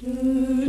Do.